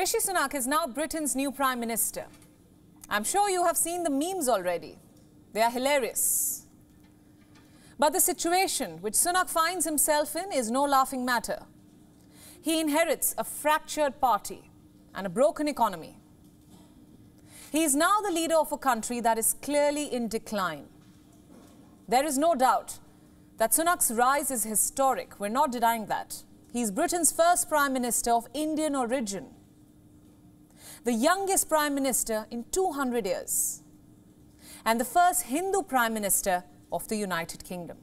Rishi Sunak is now Britain's new Prime Minister. I'm sure you have seen the memes already. They are hilarious. But the situation which Sunak finds himself in is no laughing matter. He inherits a fractured party and a broken economy. He is now the leader of a country that is clearly in decline. There is no doubt that Sunak's rise is historic. We're not denying that. He is Britain's first Prime Minister of Indian origin, the youngest Prime Minister in 200 years, and the first Hindu Prime Minister of the United Kingdom.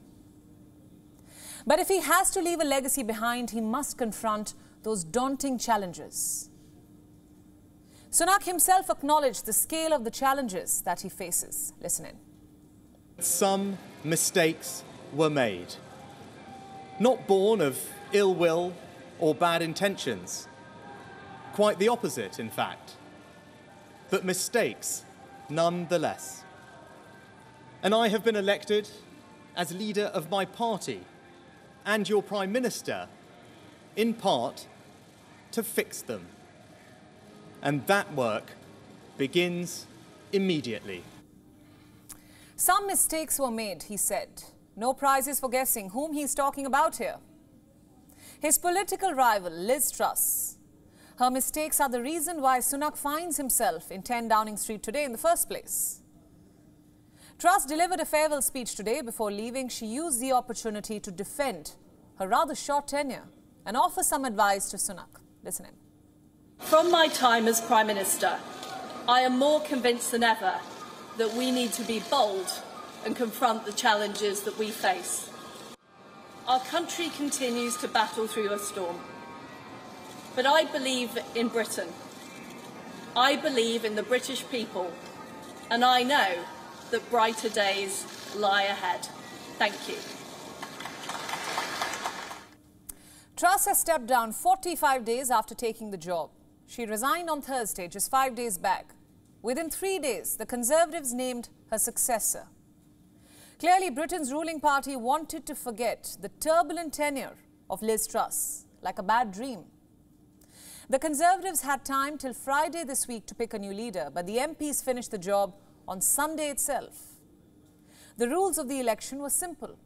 But if he has to leave a legacy behind, he must confront those daunting challenges. Sunak himself acknowledged the scale of the challenges that he faces. Listen in. Some mistakes were made, not born of ill will or bad intentions. Quite the opposite, in fact. But mistakes nonetheless. And I have been elected as leader of my party and your Prime Minister, in part, to fix them. And that work begins immediately. Some mistakes were made, he said. No prizes for guessing whom he's talking about here. His political rival, Liz Truss. Her mistakes are the reason why Sunak finds himself in 10 Downing Street today in the first place. Truss delivered a farewell speech today. Before leaving, she used the opportunity to defend her rather short tenure and offer some advice to Sunak. Listen in. From my time as Prime Minister, I am more convinced than ever that we need to be bold and confront the challenges that we face. Our country continues to battle through a storm. But I believe in Britain. I believe in the British people. And I know that brighter days lie ahead. Thank you. Truss has stepped down 45 days after taking the job. She resigned on Thursday, just five days back. Within three days, the Conservatives named her successor. Clearly, Britain's ruling party wanted to forget the turbulent tenure of Liz Truss, like a bad dream. The Conservatives had time till Friday this week to pick a new leader, but the MPs finished the job on Sunday itself. The rules of the election were simple.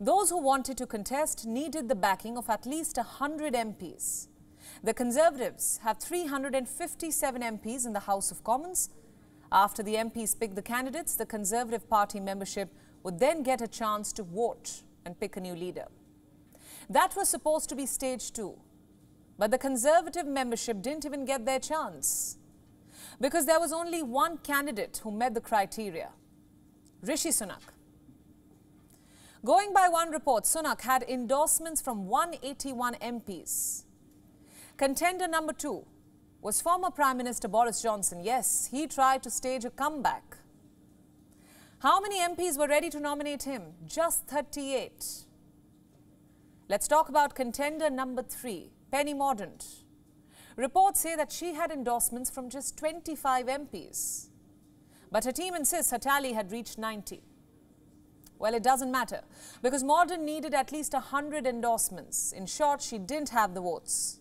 Those who wanted to contest needed the backing of at least 100 MPs. The Conservatives have 357 MPs in the House of Commons. After the MPs pick the candidates, the Conservative Party membership would then get a chance to vote and pick a new leader. That was supposed to be stage two. But the Conservative membership didn't even get their chance because there was only one candidate who met the criteria Rishi Sunak. Going by one report, Sunak had endorsements from 181 MPs. Contender number two was former Prime Minister Boris Johnson. Yes, he tried to stage a comeback. How many MPs were ready to nominate him? Just 38. Let's talk about contender number three, Penny Mordaunt. Reports say that she had endorsements from just 25 MPs. But her team insists her tally had reached 90. Well, it doesn't matter because Mordaunt needed at least 100 endorsements. In short, she didn't have the votes.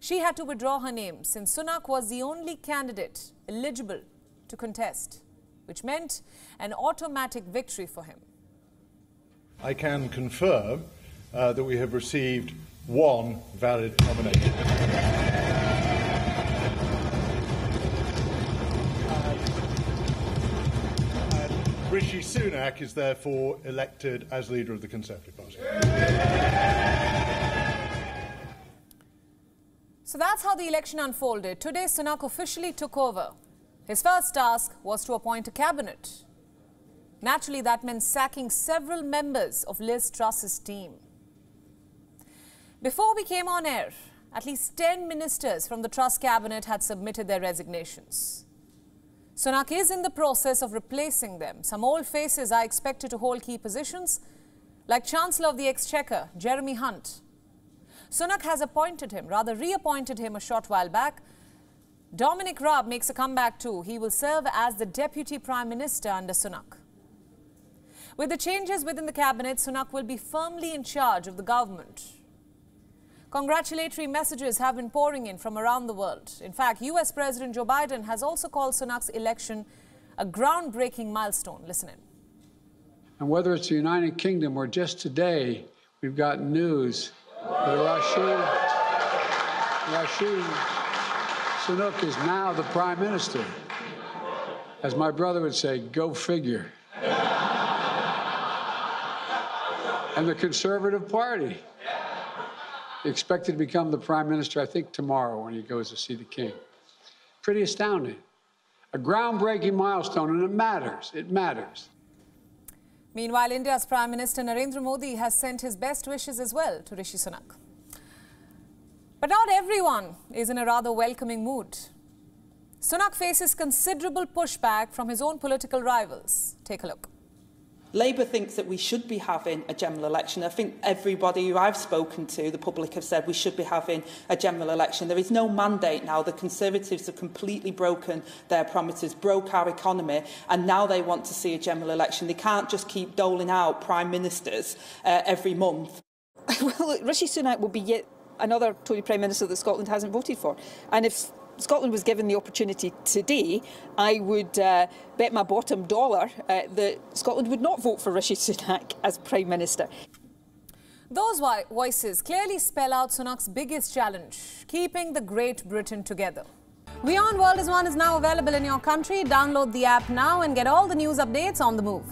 She had to withdraw her name since Sunak was the only candidate eligible to contest which meant an automatic victory for him. I can confirm uh, that we have received one valid nomination. Rishi Sunak is therefore elected as leader of the Conservative Party. So that's how the election unfolded. Today, Sunak officially took over his first task was to appoint a cabinet. Naturally, that meant sacking several members of Liz Truss's team. Before we came on air, at least 10 ministers from the Truss cabinet had submitted their resignations. Sunak is in the process of replacing them. Some old faces are expected to hold key positions, like Chancellor of the Exchequer, Jeremy Hunt. Sunak has appointed him, rather reappointed him a short while back, Dominic Raab makes a comeback too. He will serve as the Deputy Prime Minister under Sunak. With the changes within the cabinet, Sunak will be firmly in charge of the government. Congratulatory messages have been pouring in from around the world. In fact, US President Joe Biden has also called Sunak's election a groundbreaking milestone. Listen in. And whether it's the United Kingdom or just today, we've got news that Rashid, Rashid Sunak is now the Prime Minister. As my brother would say, go figure. and the Conservative Party expected to become the Prime Minister, I think, tomorrow when he goes to see the King. Pretty astounding. A groundbreaking milestone, and it matters. It matters. Meanwhile, India's Prime Minister Narendra Modi has sent his best wishes as well to Rishi Sunak. But not everyone is in a rather welcoming mood. Sunak faces considerable pushback from his own political rivals. Take a look. Labour thinks that we should be having a general election. I think everybody who I've spoken to, the public, have said we should be having a general election. There is no mandate now. The Conservatives have completely broken their promises, broke our economy, and now they want to see a general election. They can't just keep doling out prime ministers uh, every month. well, Rishi Sunak will be yet another Tory Prime Minister that Scotland hasn't voted for. And if Scotland was given the opportunity today, I would uh, bet my bottom dollar uh, that Scotland would not vote for Rishi Sunak as Prime Minister. Those voices clearly spell out Sunak's biggest challenge, keeping the Great Britain together. WION World is One is now available in your country. Download the app now and get all the news updates on the move.